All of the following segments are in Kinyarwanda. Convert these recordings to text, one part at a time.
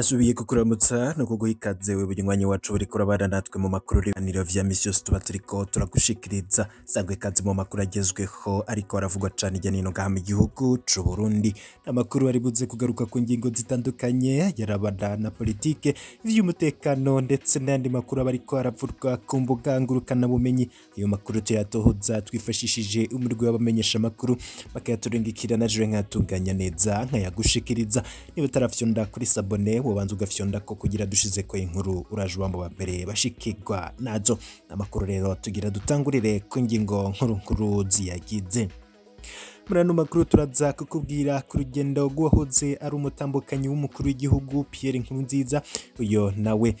nasubiye kukuramutsa no kuguha ikaze bunywanyi wacu buriko urabana natwe mu makuru ibiganiro vya misi yose tuba turiko turagushikiriza. Sangwe ikaze mu makuru agezweho ariko aravugwa cane hirya no hino ngaha mu gihugu c'u Burundi amakuru ari buze kugaruka ku ngingo zitandukanye yarabana na politike ivy'umutekano ndetse n'ayandi makuru aba ariko aravurwa ku mbuga ngurukana bumenyi ayo makuru tuyatohoza twifashishije umurwi w'abamenyesha amakuru bakayaturengekira naje nkayatunganya neza nkayagushikiriza. Niba utarafyonda kuri sabone wobanza ugafyonda ko kugira dushize ko inkuru uraje uba mu ba mbere bashikirwa na zo. Amakuru rero tugira dutangurire ku ngingo nkuru nkuru ziyagize. Muri ano makuru turaza kukubwira ku rugendo rw'uwahoze ari umutambukanyi w'umukuru w'igihugu Pierre Nkurunziza. Uyo nawe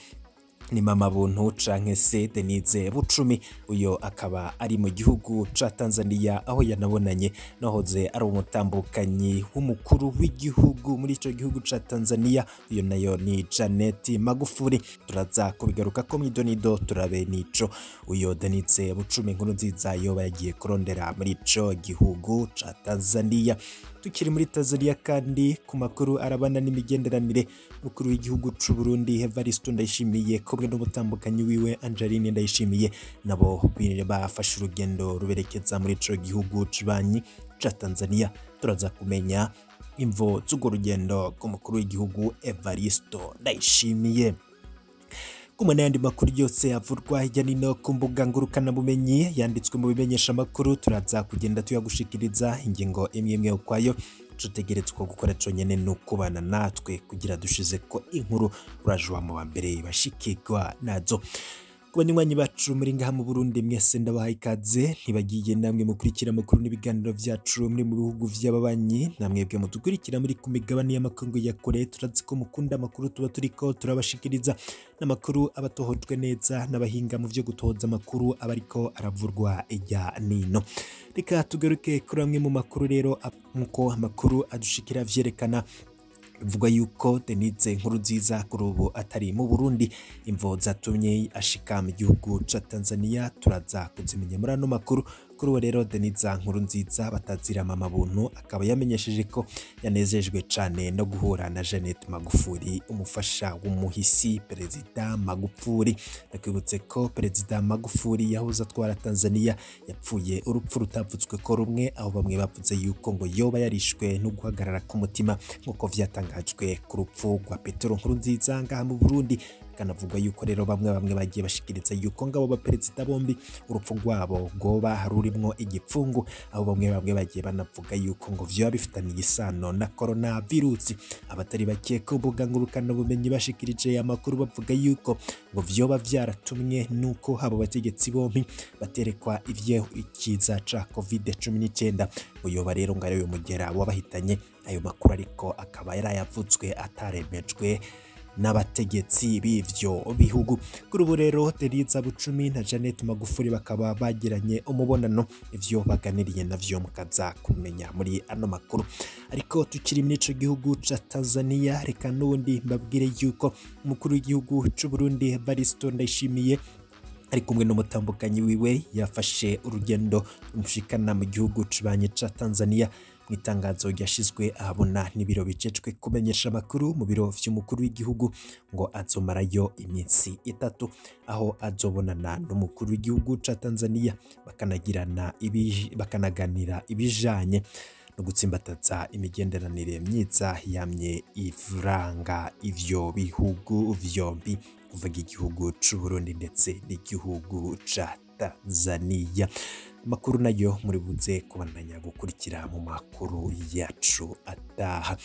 ni mama buntu canke se Denise Bucumi. Uyo akaba ari mu gihugu ca Tanzania aho yanabonanye nahoze ari umutambukanyi w'umukuru w'igihugu muri ico gihugu ca Tanzania. Uyo na yo ni Janet Magufuli. Turaza kubigaruka ko mwidonido turabe nico. Uyo Denise Bucumi nkuru nziza yoba yagiye kurondera muri ico gihugu ca Tanzania. Tukiri muri Tanzania kandi ku makuru arabana n'imigenderanire. Mukuru w'igihugu c'u Burundi Evariste Ndayishimiye kumwe n'umutambukanyi wiwe Angeline Ndayishimiye. Nabo bafashe urugendo ruberekeza muri ico gihugu cibanyi ca Tanzania. Turaza kumenya imvo z'urwo rugendo rw'umukuru w'igihugu Evariste Ndayishimiye. Kumwe n'ayandi makuru yose avurwa hirya no hino ku mbuga ngurukanabumenyi yanditswe mu bimenyesha amakuru turaza kugenda tuyagushikiriza ingingo imwe imwe ukwayo. Tutegeretswe gukora conyene ni ukubana natwe kugira dushize ko inkuru uraje wa mbere bashikirwa na zo. Banywanyi bacu muri ngaha mu Burundi mwese ndabahaye ikaze ntibagiye namwe mukurikira amakuru n'ibiganiro vyacu muri mu bihugu vy'ababanyi namwebwe mudukurikira muri ku migabane y'amakungu ya kure turazi ko mukunda amakuru tuba turiko turabashikiriza n'amakuru aba atohojwe neza n'abahinga mu vyo gutohoza amakuru aba ariko aravurwa ijya nino. Reka tugaruke kuri amwe mu makuru rero nk'uko amakuru adushikira vyerekana. Bivugwa yuko Denise Nkurunziza kuri ubu atari mu Burundi. Imvo zatumye ashika mu gihugu ca Tanzania turaza kuzimenya muri ano makuru. Kuri uwo rero Denise Nkurunziza batazira mama buntu akaba yamenyesheje ko yanezejwe cane no guhura na Jeannette Magufuli umufasha w'umuhisi perezida Magufuli. Nakwibutse ko perezida Magufuli yahoze atwara Tanzania yapfuye urupfu rutavutswe ko rumwe aho bamwe bavuze yuko ngo yoba yarishwe no guhagarara k'umutima nk'uko vyatangajwe ku rupfu rwa Petero Nkurunziza ngaha mu Burundi. Kanavugwa yuko rero bamwe bamwe bagiye bashikiriza yuko ngabo baperezida bombi urupfu rwabo rwoba rurimwo igipfungu. Aho bamwe bamwe bagiye banavuga yuko ngo vyoba bifitaniye isano na corona virusi abatari bake ku mbuga ngurukana bumenyi bashikirije amakuru bavuga yuko ngo vyoba vyaratumwe nuko abo bategetsi bombi baterekwa ikiza ca covid 19 uyoba rero ngo ari we mugera wabahitanye ayo makuru ariko akaba yarayavutswe ataremejwe. N'abategetsi b'ivyo bihugu. Kuri ubu rero Denise Bucumi na Janet Magufuli bakaba bagiranye umubonano. Ivyo baganiriye navyo mukaza kumenya muri ano makuru. Ariko tukiri muri ico gihugu ca Tanzania reka n'ubundi mbabwire yuko umukuru w'igihugu c'u Burundi Evariste Ndayishimiye ari kumwe n'umutambukanyi wiwe yafashe urugendo rumushikana mu gihugu cibanye ca Tanzania. Mu itangazo ryashizwe ahabona n'ibiro bijejwe kumenyesha amakuru mu biro vy'umukuru w'igihugu ngo azomarayo iminsi itatu. Aho azobonana n'umukuru w'igihugu ca Tanzania bakanagirana bakanaganira ibijanye no gutsimbataza imigenderanire myiza yamye ivuranga ivyo bihugu vyombi kuvuga igihugu c'u Burundi ndetse n'igihugu ca Tanzania amakuru na yo muri buze kubandanya gukurikira mu makuru yacu ataha.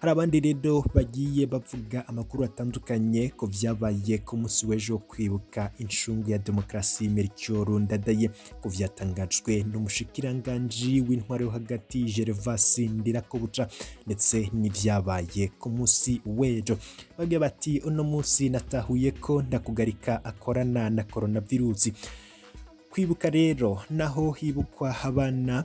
Hari abandi rero bagiye bavuga amakuru atandukanye ko vyabaye ku munsi w'ejo kwibuka incungu ya demokarasi Melchior Ndadaye ko vyatangajwe n'umushikiranganji w'intwaro yo hagati Gervas Ndirakobuca ndetse n'ivyabaye ku munsi w'ejo. Bagiye bati uno munsi natahuye ko ndakugarika akorana na coronavirus. Kwibuka rero naho hibukwa abana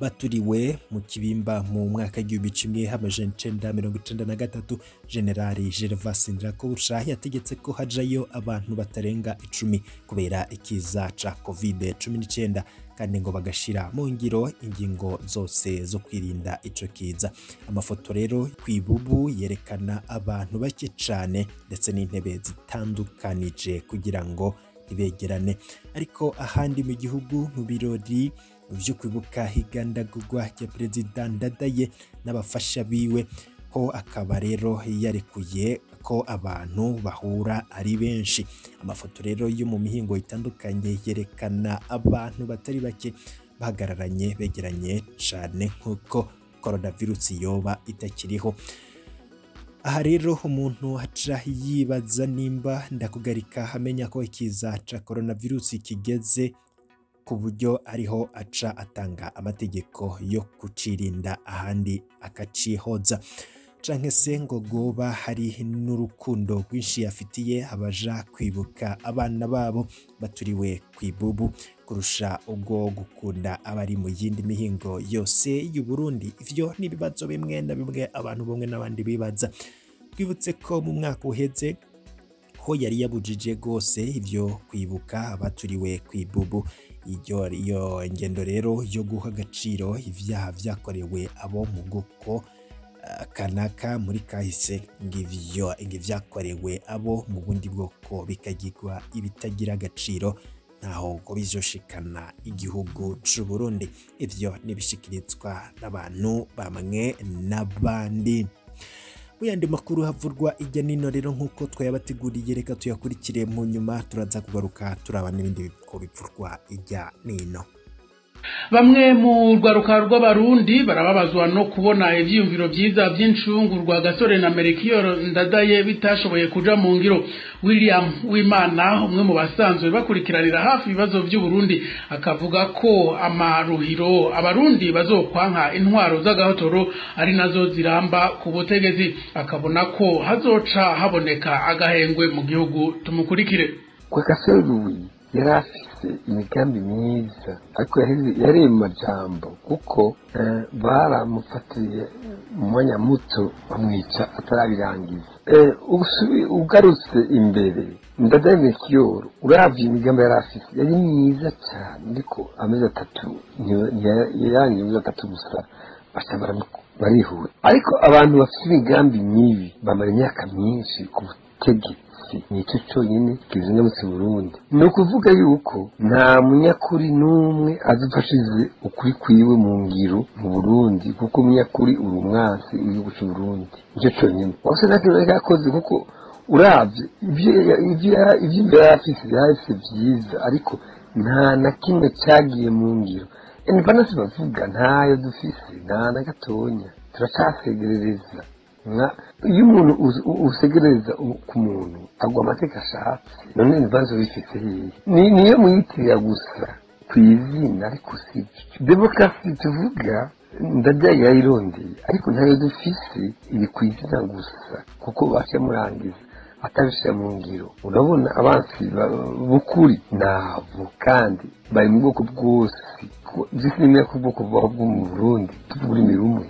baturiwe mu kibimba mu mwaka w'igihumbi kimwe amajana icenda mirongo icenda na gatatu generali gervas ndirakobuca yategetse ko hajayo abantu batarenga icumi kubera ikiza ca covid cumi n'icyenda kandi ngo bagashira mu ngiro ingingo zose zo kwirinda ico kiza. Amafoto rero kw'ibubu yerekana abantu bake cane ndetse n'intebe zitandukanije kugira ngo ntibegerane ariko ahandi mu gihugu mu birori vyo kwibuka higandagurwa rya perezida ndadaye n'abafasha biwe. Ho akaba rero yarekuye ko abantu bahura ari benshi. Amafoto rero yo mu mihingo itandukanye yerekana abantu batari bake bahagararanye begeranye cyane nk'uko coronavirus yoba itakiriho. Aha rero umuntu aca yibaza nimba ndakugarika amenya ko ikiza ca coronavirus kigeze ku buryo ariho aca atanga amategeko yo kucirinda ahandi akacihoza. Canke se ngo goba hari n'urukundo rwinshi afitiye abaja kwibuka abana babo baturiwe kw'ibubu kurusha ubwo gukunda abari mu yindi mihingo yose y'u Burundi ivyo ni ibibazo bimwe na bimwe abantu bamwe n'abandi bibaza. Twibutse ko mu mwaka uheze ho yari yabujije rwose ivyo kwibuka abaturiwe kw'ibubu. Iryo iyo ngendo rero yo guha agaciro ivyaha vyakorewe abo mu bwoko kanaka muri kahise ngivyo ngivyakorewe abo mu bundi bwoko bikagirwa ibitagira agaciro. Ntaho bizoshikana igihugu c'u Burundi ivyo nibishikirizwa n'abantu bamwe n'abandi. Mu yandi makuru havurwa ijya nino rero nk'uko twayabateguriye reka tuyakurikire mu nyuma turaza kugaruka turaba n'ibindi ko bivurwa ijya nino. Bamwe mu rwaruka rw'abarundi barababazwa no kubona ivyiyumviro vyiza vy'incungurwa gasore na merikiyoro ndadaye bitashoboye kuja mu ngiro. William wimana umwe mu basanzwe bakurikiranira hafi ibibazo vy'uburundi akavuga ko amaruhiro abarundi bazokwanka intwaro z'agahotoro ari na zo ziramba ku butegetsi. Akabona ko hazoca haboneka agahengwe mu gihugu. Tumukurikire. Kwa gasore yari afite imigambi myiza ariko yari mu majambo kuko baramufatiye umwanya muto bamwica atarabirangiza. Ugarutse imbere ndadaye mekiyoro uravye imigambi yari afite yari myiza cyane ariko amezi atatu yarangiye amezi atatu gusa baca barihura ariko abantu bafite imigambi mibi bamara imyaka myinshi ku butegetsi ni cyo cyonyine? Kizinga mu Burundi ni ukuvuga yuko nta munyakuri n'umwe azifashize ukuri kwiwe mu ngiro mu Burundi kuko umunyakuri uri umwansi w'igihugu cy'u Burundi. Nicyo cyonyine? Wose ntacyo yari yakoze kuko uravye ibyo yari afise byahise byiza ariko nta na kimwe cyagiye mu ngiro. Imvanasi bavuga ntayo dufise nta na gatonya. Turacasegerereza iyo umuntu usegereza ku muntu agwa amateka ashatse none ibibazo bifite hehe niyo muyitirira gusa ku izina ariko si demokarasi tuvuga ndajyaye yayirondeye ariko ntayo dufise iri ku izina gusa kuko baca murangiza atabishyira mu ngiro. Urabona abansi b'ukuri? Nabo kandi bari mu bwoko bwose. Byose nemera ko ubwoko bubaho bwo mu burundi tuvuga ururimi rumwe.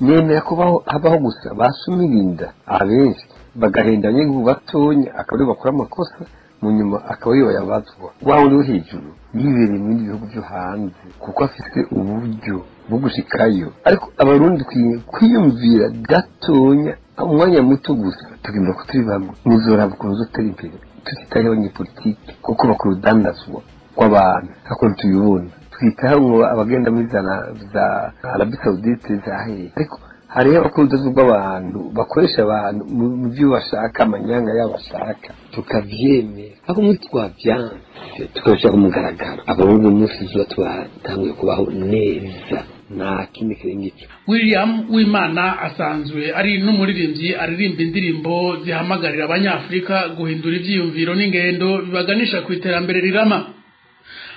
Nemera ko habaho gusa basumirinda abenshi bagahenda nyine batonya akaba ari bo bakora amakosa mu nyuma akaba ari bo yabazwa. Wa wundi wo hejuru yibereye mu bindi bihugu byo hanze kuko afite uburyo bwo gushikayo. Ariko abarundi kwiyumvira gatonya umwanya muto gusa tugenda ko turi bamwe muzoraba ukuntu uzotera imbere tutitayeho abanyepolitiki kuko bakora urudandazwa rw'abantu. Hakuntu tubibona twitaho abagenda muri za arabi sawudite zahehe ariko hariho abakunzi bw'abantu bakoresha abantu mu byo bashaka amanyanga yabo bashaka tukabyemera ariko muri twabyanze tukabishyira ku mugaragaro. Abahungu umunsi tuba tubatanguye kubaho neza. Nta kindi kirengeje william wimana asanzwe ari n'umuririmbyi aririmba indirimbo zihamagarira abanyafurika guhindura ibyiyumviro n'ingendo bibaganisha ku iterambere rirama.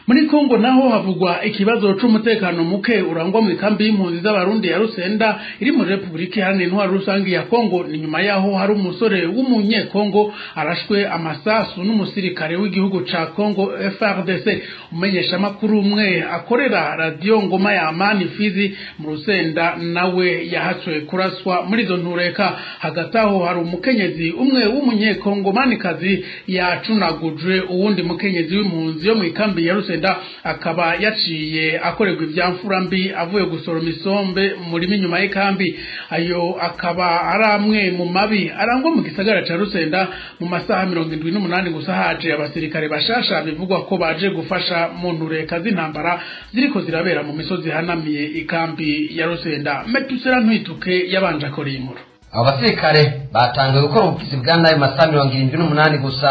Muri kongo naho havugwa ikibazo c'umutekano muke urangwa mu ikambi y'impunzi z'abarundi ya rusenda iri muri repubulika iharanira intwaro rusange ya kongo ni nyuma yaho hari umusore w'umunyekongo arashwe amasasu n'umusirikare w'igihugu ca kongo frdc umumenyeshamakuru umwe akorera radiyo ngoma ya amani fizi mu rusenda nawe yahatswe kuraswa muri izo ntureka hagati aho hari umukenyezi umwe w'umunyekongo manikazi yacunagujwe uwundi mukenyezi w'impunzi yo mu ikambi ya rusenda. Akaba yaciye akorerwa ivyamfura mbi avuye gusoroma isombe murima inyuma y'ikambi. Ayo akaba ari amwe mu mabi arangwa mu gisagara ca rusenda mu masaha mirongo indwi n'umunani gusa haje. Abasirikare bashasha bivugwa ko baje gufasha mu ntureka z'intambara ziriko zirabera mu misozi ihanamiye ikambi ya rusenda. Metusera ntwituke yabanje akora iyi nkuru. Abo basirikare batangiye gukora ubugizi bwa nabi masaha mirongo irindwi n'umunani gusa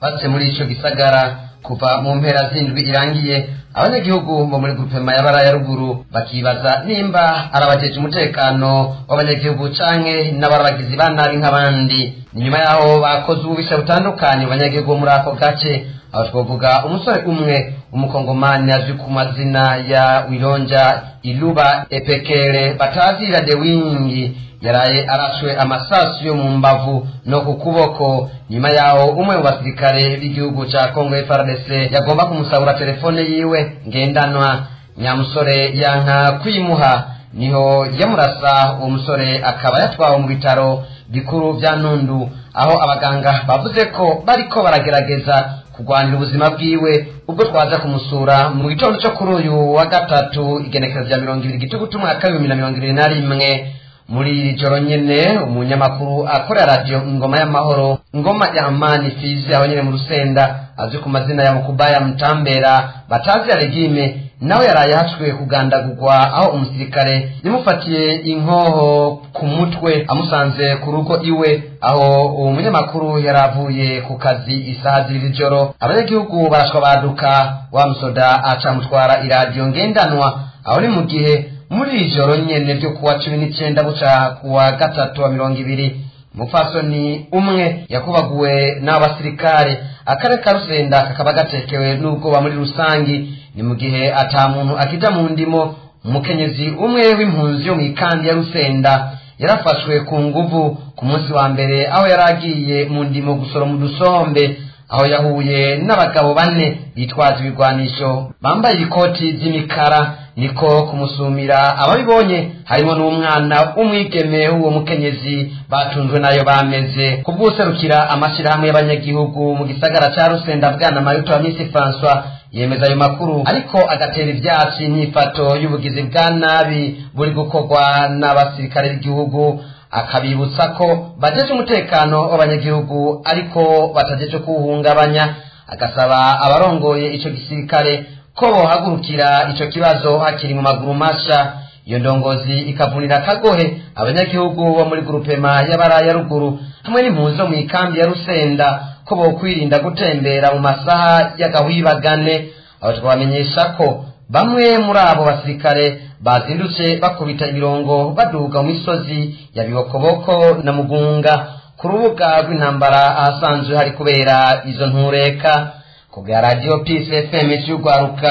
batse muri ico gisagara. Kuva mu mpera z'indwi irangiye abanyagihugu bo muri guverinoma ya bara ya ruguru bakibaza nimba ari abajeje umutekano w'abanyagihugu canke n'abarabagizi ba nabi nk'abandi. Ni nyuma yaho bakoze ububisha butandukanye mu banyagihugu muri ako gace aho twavuga umusore umwe w'umukongomani azwi ku mazina ya wironja iluba epekere batazira de wingi. Yaraye arashwe amasasu yo mu mbavu no ku kuboko. Nyuma yaho umwe mu basirikare b'igihugu ca kongo frdc yagomba kumusabura telefone yiwe ngendanwa. Nyamusore yanka kwimuha. Niho yamurasa uwo musore akaba yatwawe mu bitaro bikuru vya nundu. Aho abaganga bavuze ko bariko baragerageza kurwanira ubuzima bwiwe ubwo twaza kumusura mu gitondo cyo kuri uyu wa gatatu igenekerezo rya mirongo ibiri gitugutu umwaka w'ibihumbi na mirongo ibiri na rimwe. Muri iri joro nyene umunyamakuru akorera radiyo ingoma y'amahoro ngoma ya amani fizi aho nyene mu rusenda azwi ku mazina ya mukubaya mutambera batazi ya regime nawe yaraye hashwe kugandagurwa aho umusirikare yamufatiye inkoho ku mutwe amusanze ku rugo iwe. Aho uwo munyamakuru yari avuye ku kazi isaha zibiri joro abanyagihugu barashwa baduka wa musoda acamutwara iradiyo ngendanwa. Aho ni mu gihe muri iri joro nyene ryo kuwa cumi n'icenda buca kuwa gatatu wa mirongo ibiri umupfasoni umwe yakubaguwe n'abasirikare. Akarere ka rusenda kakaba gatekewe n'ubwoba muri rusangi. Ni mu gihe ata muntu akija mu ndimo. Umukenyezi umwe w'impunzi yo mu ikambi ya rusenda yarafashwe ku nguvu. Ku munsi wa mbere aho yari agiye mu ndimo gusoroma udusombe aho yahuye n'abagabo bane bitwaza ibigwanisho bambaye ibikoti by'imikara niko kumusumira. Ababibonye harimo n'umwana w'umwigeme w'uwo mukenyezi batunzwe na yo bameze. Kubw'userukira amashyirahamwe y'abanyagihugu mu gisagara ca rusenda bwana mayuto wa misi françois yemeza ayo makuru. Ariko agatera ivyatsi imyifato y'ubugizi bwa nabi buri gukorwa n'abasirikare b'igihugu. Akabibutsa ko bajeje umutekano w'abanyagihugu ariko batajeje kuwuhungabanya. Agasaba abarongoye ico gisirikare ko bohagurukira ico kibazo hakiri mu maguru masha. Iyo ndongozi ikavunira akagohe abanyagihugu bo muri gurupema y'abara ya ruguru hamwe n'impunzi mu ikambi ya rusenda ko bokwirinda gutembera mu masaha y'agahwibagane. Aho tukabamenyesha ko bamwe muri abo basirikare bazindutse bakubita imirongo baduga mu misozi ya bibokoboko na mugunga. Ku rubuga rw'intambara ahasanzwe hari kubera izo ntureka. Ku bwa radiyo pisi efemu cy'urwaruka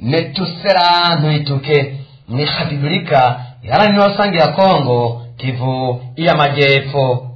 metusera ntwituke muri repubulika iharanira rusange ya kongo kivu iy'amajyepfo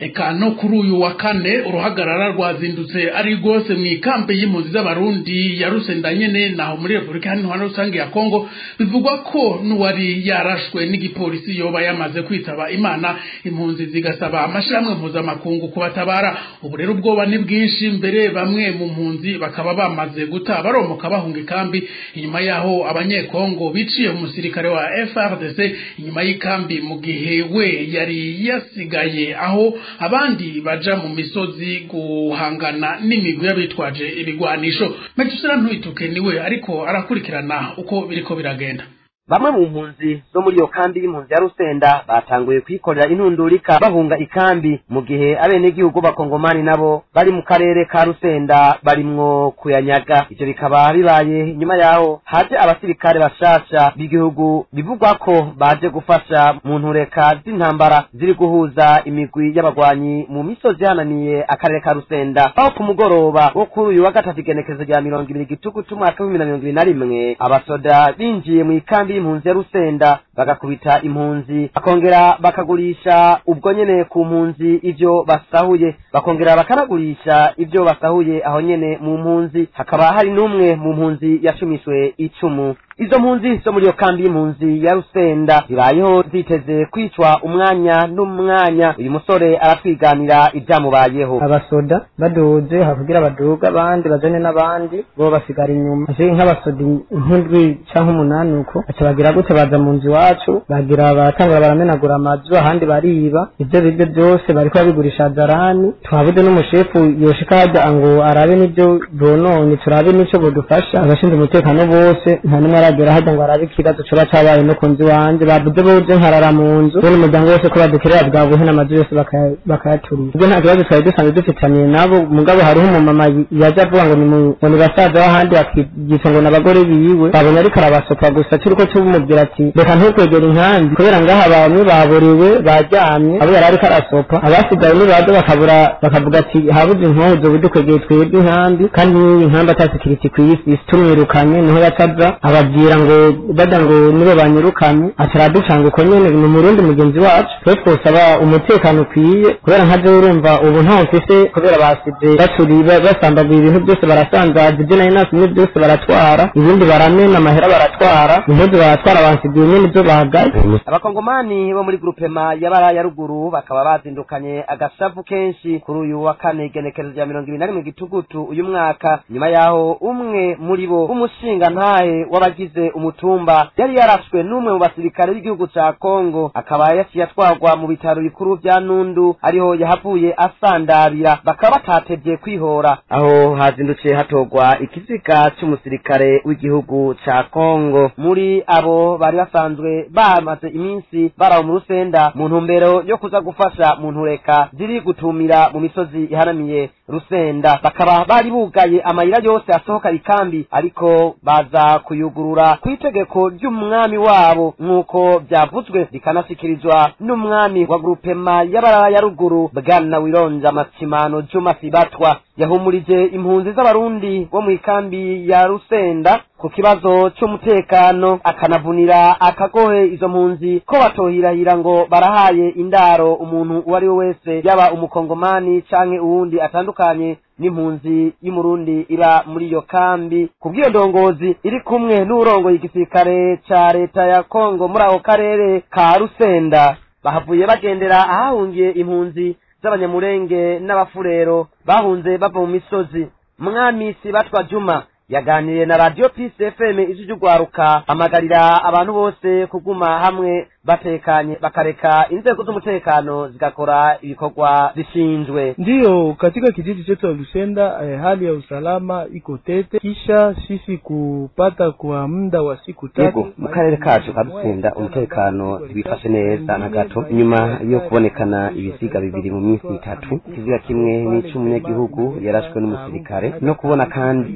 eka no kuri uyu wa kane uruhagarara rwazindutse ari rwose mu ikambi y'impunzi z'abarundi ya rusenda nyene naho muri repubulika iharanira rusange ya kongo bivugwa ko n'uwari yarashwe n'igipolisi yoba yamaze kwitaba imana. Impunzi zigasaba amashyirahamwe mpuzamakungu kubatabara. Ubu rero ubwoba ni bwinshi mbere bamwe mu mpunzi bakaba bamaze guta baromoka bahunga ikambi. Inyuma yaho abanyekongo biciye umusirikare wa frdc inyuma y'ikambi mu gihe we yari yasigaye aho abandi baja mu misozi guhangana n'imigwi y'abitwaje ibigwanisho. Metusera ntwituke ni we ariko arakurikirana uko biriko biragenda. Bamwe mu mpunzi zo muri iyo kambi y'impunzi ya rusenda batanguye kwikorera intundurika bahunga ikambi mu gihe abenegihugu b'abakongomani nabo bari mu karere ka rusenda barimwo kuyanyaga. Ivyo bikaba bibaye nyuma yaho. Haje abasirikare bashasha b'igihugu bivugwa ko baje gufasha mu ntureka z'intambara ziri guhuza imigwi y'abagwanyi mu misozi ihananiye akarere ka rusenda. Aho ku mugoroba wo kuri uyu wa gatatu igenekerezo rya mirongo ibiri gitugu c'umwaka w'ibihumbi na mirongo ibiri na rimwe abasoda binjiye mu ikambi y'impunzi ya rusenda bagakubita impunzi. Bakongera bakagurisha ubwo nyene ku mpunzi ivyo basahuye. Bakongera bakanagurisha ivyo basahuye aho nyene mu mpunzi. Hakaba hari n'umwe mu mpunzi yashumiswe icumu. Izo mpunzi zo muri iyo kambi y'impunzi ya rusenda zibayeho ziteze kwicwa umwanya n'umwanya. Uyu musore aratwiganira ibyamubayeho. Abasoda baduze havugira baduga abandi bazane n'abandi bo basigara inyuma. Je nk'abasoda nk'indwi canke umunani uko baca bagira gute baza mu nzu iwacu? Bagira baratangura baramenagura amazu ahandi bariba. Ivyo biryo byose bariko babigurisha zarani tuhabuze n'umushefu yoshika hajya ngo arabe n'ivyo bononye turabe n'ico bodufasha abashinzwe umutekano bose nta n'umwe aragera hajya ngo arabe ikibazo coba cabaye no ku nzu iwanje bavuze boje nkarara mu nzu bo n'umuryango wose ko badukerera bwa buhe n'amazu yose bakaya- bakayaturira ibyo nta kibazo twari dusanzwe dufitaniye nabo mugabo hariho umumama yaje avuga ngo ni basaza w'ahandi bakigisa ngo n'abagore biwe. Babonye ariko arabasopa gusa turiko tumubwira ati reka ntukwegera inkambi. Kubera ngaha bamwe baborewe baryamye abo yari ariko arasopa abasigaye nibaza bakabura bakavuga ati habuze impuzu bidukwegeye twebwe inkambi. Kandi n'iyi nkambi atasekiriti kw'isi tumwirukanye ni ho yacaza ababwira ngo bada ngo nibo banyirukanye ataraducanga uko nyene ni umurundi mugenzi wacu. Twe twosaba umutekano ukwiye kubera nka jewe urumva ubu ntawo mfise kubera basize baturi ba- basambaguye ibintu byose barasanzaza ibyo nari nasimye byose baratwara ibindi baramena amahera baratwara impuzu baratwara bansigiye nyene ibyo bahagaye abakongomani bo muri grupema y'abara ya ruguru bakaba bazindukanye agashavu kenshi kuri uyu wa kane igenekerezo rya mirongo ibiri na rimwe gitugutu uyu mwaka. Nyuma yaho umwe muri bo w'umushinga ntahe w'abagize umutumba yari yarashwe n'umwe mu basirikare b'igihugu ca kongo. Akaba yaciye atwarwa mu bitaro bikuru vya nundu ariho yahavuye asandabira bakaba batatevye kwihora. Aho hazindukiye hatorwa ikiziga c'umusirikare w'igihugu ca kongo. Muri abo bari basanzwe bamaze iminsi baraho mu rusenda mu ntumbero yo kuza gufasha mu ntureka ziri gutumira mu misozi ihanamiye rusenda. Bakaba bari bugaye amayira yose asohoka ikambi ariko baza kuyugurura. Ku itegeko ry'umwami wabo. Nk'uko byavuzwe rikanashyikirizwa n'umwami wa grupema y'abarara ya ruguru bwana wironja matsimano juma sibatwa. Yahumurije impunzi z'abarundi bo mu ikambi ya rusenda. Ku kibazo c'umutekano akanavunira akagohe izo mpunzi ko batohirahira ngo barahaye indaro umuntu uwo ari we wese yaba umukongomani canke uwundi atandukanye n'impunzi y'umurundi iba muri iyo kambi. Ku bw'iyo ndongozi iri kumwe n'urongoye igisirikare ca leta ya kongo muri ako karere ka rusenda. Bahavuye bagendera ahahungiye impunzi z'abanyamurenge n'abafurero bahunze bava mu misozi. Mwami sibatwa juma yaganiriye na radiyo pisi fm ijwi ry'urwaruka amagarira abantu bose kuguma hamwe batekanye bakareka inzego z'umutekano zigakora ibikorwa zishinzwe Ndiyo, katika kijiji chetu cha Lusenda eh, hali ya usalama iko tete, kisha sisi kupata kwa muda wa siku tatu. mu karere kacu ka Rusenda umutekano ntibifashe neza na gato. nyuma yo kubonekana ibiziga bibiri mu minsi itatu ikiziga kimwe n'ic'umunyagihugu yarashwe n'umusirikare. No kubona kandi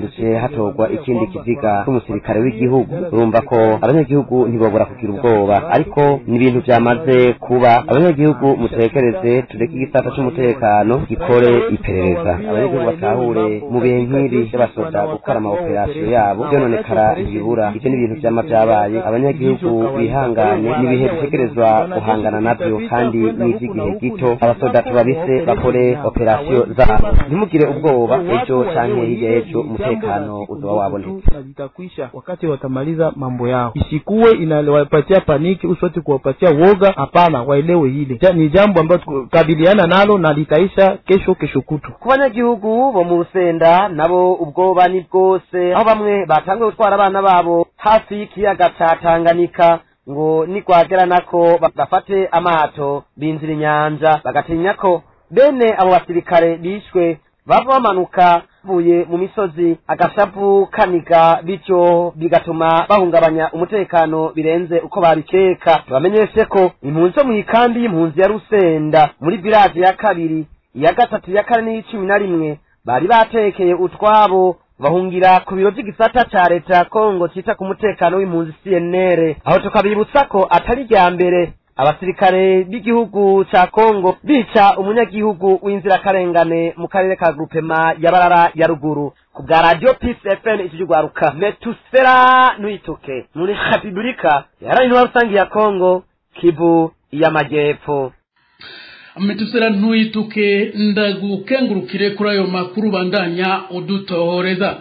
hazindutse hatorwa ikindi kiziga c'umusirikare w'igihugu. Urumva ko abanyagihugu ntibobura kugira ubwoba ariko ni ibintu byamaze kuba. Abanyagihugu mutekereze tureke igisata c'umutekano gikore iperereza. Abanyagihugu batahure mu bihe nk'ibi by'abasoda gukora ama operasiyo yabo byononekara ntibibura. Ibyo ni ibintu byama byabaye abanyagihugu bihangane n'ibihe bitegerezwa guhangana na byo kandi n'iby'igihe gito. Abasoda tubabise bakore operasiyo zabo. Ntimugire ubwoba ejo canke hirya y'ejo wabonetse na litakwisha wakati watamaliza mambo yao, isikuwe inawapatia paniki usiwati kuwapatia woga. Hapana, waelewe hile ja, ni jambo ambalo tukabiliana nalo na litaisha kesho kesho kutu. ku banyagihugu bo mu rusenda nabo ubwoba ni bwose. Aho bamwe batangwe gutwara abana babo hafi y'ikiyaga ca tanganyika ngo nigwagera nako bafate amato binzira inyanja bagatinya ko bene abo basirikare bishwe bava bamanuka buye mu misozi agashavu kaniga bityo bigatuma bahungabanya umutekano birenze uko babikeka. Tubamenyeshe ko impunzi zo mu ikambi y'impunzi ya rusenda muri village ya kabiri iya gatatu ya kane n'iy'icumi na rimwe bari batekeye utwabo bahungira ku biro by'igisata ca leta ya kongo cita ku mutekano w'impunzi cnr aho tukabibutsa ko atari rya mbere abasirikare b'igihugu ca kongo bica umunyagihugu w'inzirakarengane mu karere ka grupema ya barara ya ruguru. Ku bwa radio peace fm iki rwaruka metusfera ntuyituke muri repubulika iharanira rusange ya kongo kivu y'amajyepfo metusera ntuyituke ndagukengurukire kuri ayo makuru bandanya udutohoreza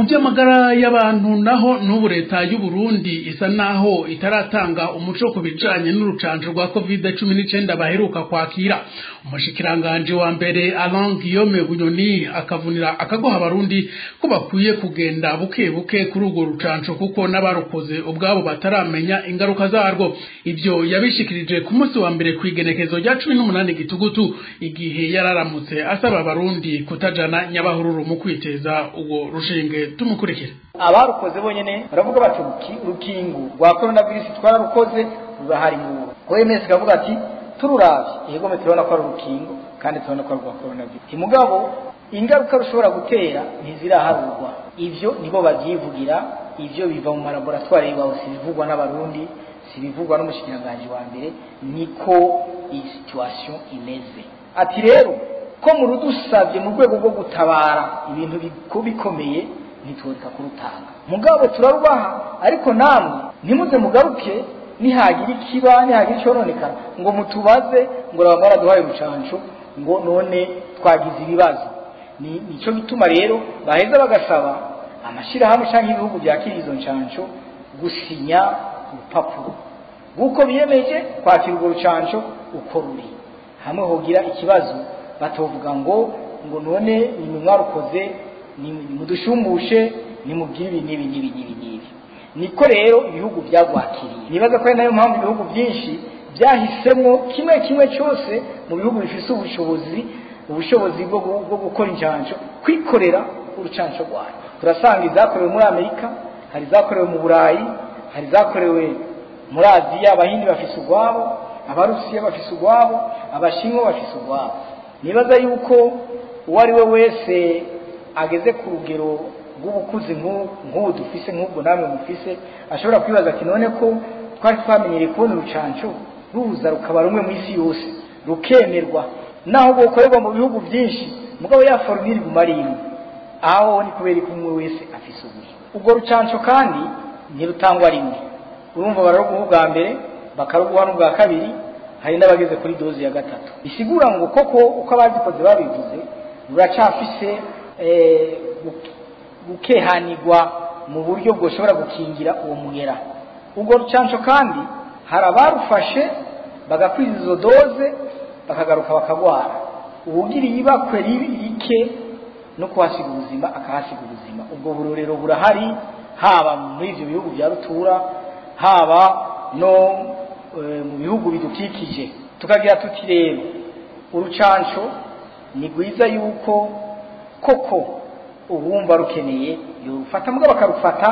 mu by'amagara y'abantu naho n'ubu leta y'u Burundi isa naho itaratanga umuco ku bijanye n'urucanco rwa covid cumi n'icyenda baheruka kwakira. Umushikiranganje wa mbere Alain Guillaume Bunyoni akavunira akagoha abarundi ko bakwiye kugenda buke buke kuri urwo rucanco kuko n'abarukoze ubwabo bataramenya ingaruka zarwo. Ibyo yabishikirije ku munsi wa mbere ku igenekezo rya cumi n'umunani gitugutu igihe yararamutse asaba abarundi kutajana nyabahururu mu kwiteza urwo rushinge. Tumukurikira abarukoze bonyene baravuga bati urukingo rwa corona virus twararukoze rurahari mu OMS ikavuga ati tururavye yego me turabona ko ari urukingo kandi turabona ko ari rwa corona virus mugabo ingaruka rushobora gutera ntiziraharurwa. Ivyo nibo bavyivugira ivyo biva mu malaboratoire yabo sibivugwa n'abarundi sibivugwa n'umushikiranganje wa mbere niko iyi situation imeze. Ati rero ko murudusavye mu rwego rwo gutabara ibintu bikomeye ntitworeka kurutanga. Mugabo turarubaha ariko namwe ntimuze mugaruke nihagira ikiba nihagira icyononekara. Ngo mutubaze ngo raba mwaraduhaye urucanco ngo none twagize ibibazo. Ni ni cyo gituma rero baheza bagasaba amashyirahamwe cyangwa ibihugu byakira izo ncanco gusinya urupapuro. Nk'uko biyemeje kwakira urwo rucanco uko ruri. Hamwe hogira ikibazo batovuga ngo ngo none ni mwarukoze nimudushumbushe nimubwire ibi n'ibi n'ibi n'ibi n'ibi. Niko rero ibihugu byagwakiriye. Nibaza ko ari na yo mpamvu ibihugu byinshi byahisemo kimwe kimwe cyose mu bihugu bifite ubushobozi ubushobozi bwo gukora injanjo kwikorera urucanco rwayo. Turasanga izakorewe muri amerika hari izakorewe mu burayi hari izakorewe muri aziya abahindi bafise urwabo abarusiya bafise urwabo abashinwa bafise urwabo. Nibaza yuko uwo ari we wese ageze ku rugero rw'ubukuzi nk'ubu dufise nk'ubwo namwe mufise ashobora kwibaza ati none ko twari twamenyereye kubona urucanco? Ruza rukaba rumwe mu isi yose rukemerwa naho bukorerwa mu bihugu byinshi mugabo ya forumire iguma aho ni kubera ko umwe wese afise ubuhe ubwo rucanco kandi ntirutangwa rimwe. Urumva bararuguha ubwa mbere bakaruguha n'ubwa kabiri hari n'abageze kuri dozi ya gatatu. Bisigura ngo koko uko abazikoze babivuze ruracafise gukehanirwa mu buryo bwoshobora gukingira uwo mugera ubwo rucanco kandi hari abarufashe bagakwiza izo doze bakagaruka bakagwara. Uwugiriye ibakwe rike no kuhasiga ubuzima akahasiga ubuzima. Ubwo burorero burahari haba muri ibyo bihugu bya rutura haba no mu bihugu bidukikije. Tukagira tuti rero urucanco ni rwiza yuko koko uwumva rukeneye yorufata mugabo bakarufata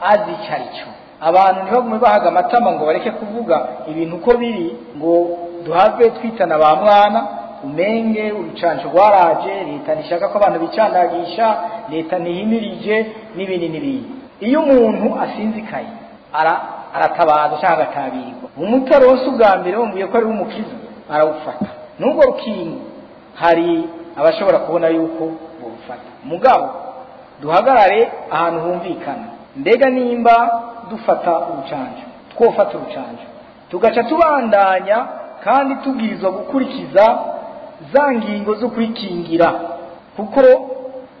azi icyo ari cyo abantu ntibagume bahaga amatama ngo bareke kuvuga ibintu uko biri ngo duhave twitana ba mwana umenge urucanco rwaraje leta ntishaka ko abantu bicandagisha leta ntihimirije n'ibindi n'ibindi. Iyo umuntu asinzikaye ara aratabaza cyangwa agatabirwa. Umutaronsi ubwa mbere bamubwiye ko ari umukiza arawufata. N'ubwo rukingo hari abashobora kubona yuko bufata. Mugabo duhagarare ahantu humvikana. Mbega nimba dufata urucanco? Twofata urucanco. Tugaca tubandanya kandi tubwirizwa gukurikiza za ngingo zo kwikingira. Kuko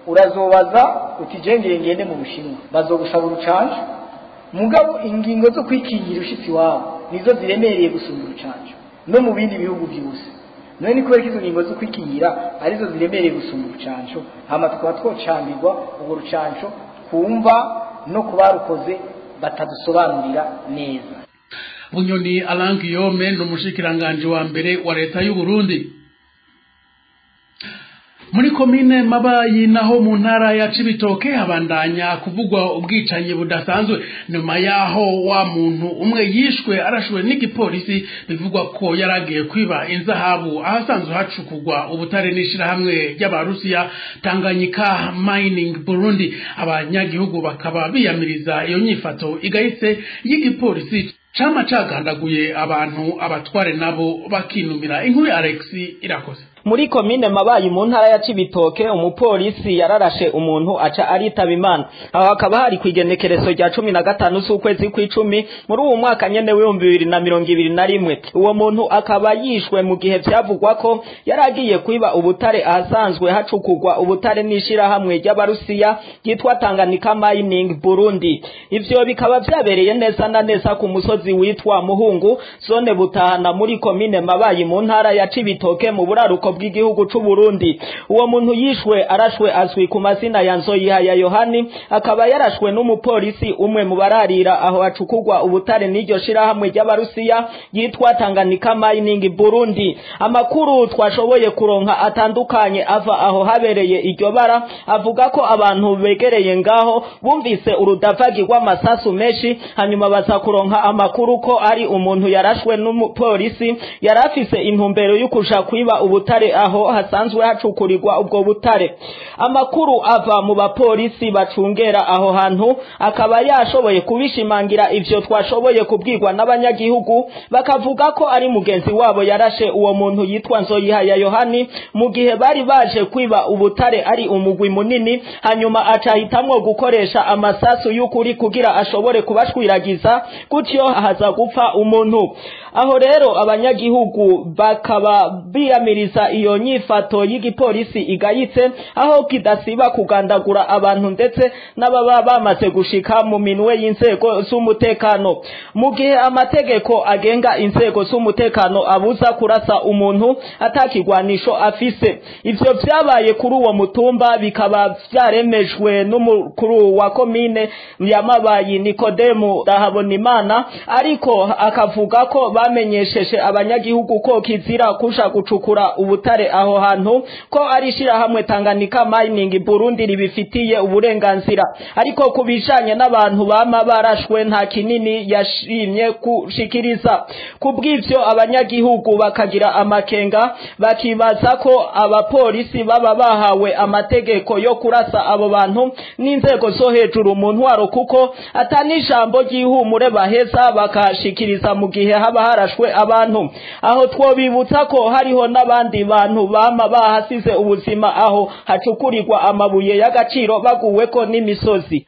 urazobaza utijengere ngende mu bushinwa. Bazogusaba urucanco? Mugabo ingingo zo kwikingira ushitsi iwabo nizo ziremereye gusumba urucanco. No mu bindi bihugu byose none ni kubera ko izo ngingo zo kwikingira ari zo ziremereye gusumba urucanco. Hama tukaba twocambirwa urwo rucanco twumva no ku barukoze batadusobanurira neza. Bunyoni Alain Guillaume ni umushikiranganje wa mbere wa leta y'u Burundi. Muri komine mabayi naho mu ntara ya cibitoke habandanya kuvugwa ubwicanyi budasanzwe. Nyuma yaho wa muntu umwe yishwe arashuwe n'igipolisi bivugwa ko yaragiye kwiba inzahabu. Ahasanzwe hacukugwa ubutare n'ishirahamwe ry'abarusiya tanganyika mining burundi. Abanyagihugu bakaba biyamiriza iyo nyifato igahise y'igipolisi. Cama cagandaguye abantu abatware nabo bakinumira. Inkuru Alex irakoze. Muri komine mabayi mu ntara ya cibitoke umupolisi yararashe umuntu aca aritaba imana. Aho hakaba hari kwigenekerezo rya cumi na gatanu z'ukwezi kw'icumi muri uwo mwaka nyene w'ibihumbi bibiri na mirongo ibiri na rimwe. Uwo muntu akaba yishwe mu gihe vyavugwa ko yari agiye kwiba ubutare ahasanzwe hacukugwa ubutare n'ishirahamwe ry'abarusiya ryitwa tanganyika mining burundi. Ivyo bikaba vyabereye neza na neza ku musozi witwa muhungu zone butahana muri komine mabayi mu ntara ya cibitoke mu buraruko bw'igihugu c'u Burundi uwo muntu yishwe arashwe azwi ku mazina ya Nzoyiha ya Yohani akaba yarashwe n'umupolisi umwe mu bararira aho hacukugwa ubutare n'iryo shirahamwe ry'abarusiya yitwa Tanganyika Mining Burundi. Amakuru twashoboye kuronka atandukanye ava aho habereye iryo bara avuga ko abantu begereye ngaho bumvise urudavagi rw'amasasu menshi hanyuma baza kuronka amakuru ko ari umuntu yarashwe n'umupolisi yari afise intumbero yo kuja kwiba ubutare aho hasanzwe hacukurirwa ubwo butare. Amakuru ava mu bapolisi bacungera aho hantu akaba yashoboye kubishimangira ivyo twashoboye kubwirwa n'abanyagihugu bakavuga ko ari mugenzi wabo yarashe uwo muntu yitwa Nzoyiha ya Yohani mu gihe bari baje kwiba ubutare ari umugwi munini hanyuma acahitamwo gukoresha amasasu y'ukuri kugira ashobore kubashwiragiza gutyo haza gupfa umuntu. Aho rero abanyagihugu bakaba biyamiriza iyo nyifato y'igipolisi igayitse aho kidasiba kugandagura abantu ndetse n'ababa bamaze gushika mu minwe y'inzego z'umutekano. Mu gihe amategeko agenga inzego z'umutekano abuza kurasa umuntu atakigwanisho afise. Ivyo vyabaye kuri uwo mutumba bikaba vyaremejwe n'umukuru wa komine ya Mabayi Nikodemu Dahabonimana ariko akavuga ko bamenyesheje abanyagihugu ko kizira kusha gucukura ubutare aho hantu ko ari ishirahamwe Tanganyika Mining Burundi ribifitiye uburenganzira. Ariko kubijanye n'abantu bama barashwe nta kinini yashimye kushikiriza. Kubw'ivyo abanyagihugu bakagira amakenga bakibaza ko abapolisi baba bahawe amategeko yo kurasa abo bantu n'inzego zo hejuru mu ntwaro kuko atani ijambo ry'ihumure baheza bakashikiriza mu gihe haba harashwe abantu. Aho twobibutsa ko hariho n'abandi bantu bama bahasize ubuzima aho hacukurirwa amabuye y'agaciro baguweko n'imisozi.